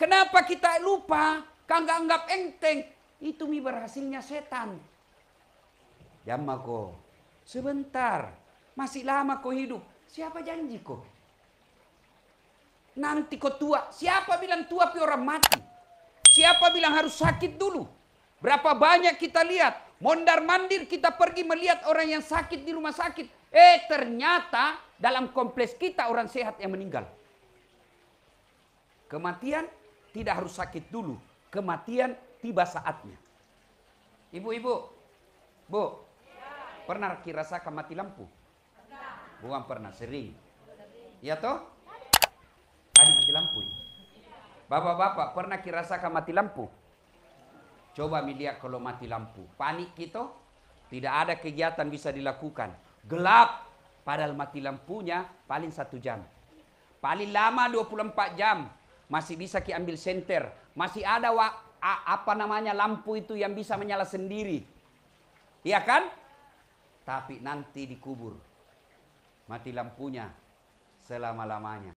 Kenapa kita lupa? Kagak anggap enteng. Itu mi berhasilnya setan. Jamma ko. Sebentar. Masih lama kau hidup. Siapa janji? Nanti kau tua. Siapa bilang tua pi orang mati? Siapa bilang harus sakit dulu? Berapa banyak kita lihat. Mondar mandir kita pergi melihat orang yang sakit di rumah sakit. Eh ternyata dalam kompleks kita orang sehat yang meninggal. Kematian tidak harus sakit dulu. Kematian tiba saatnya. Ibu-ibu, bu, pernah rasakan mati lampu? Bukan pernah, sering. Ya toh? Tadi mati lampu. Bapak-bapak, pernah rasakan mati lampu? Coba melihat kalau mati lampu. Panik kita, tidak ada kegiatan bisa dilakukan. Gelap, padahal mati lampunya paling satu jam. Paling lama 24 jam masih bisa ki ambil senter, masih ada wa, a, apa namanya lampu itu yang bisa menyala sendiri. Iya kan? Tapi nanti dikubur. Mati lampunya selama-lamanya.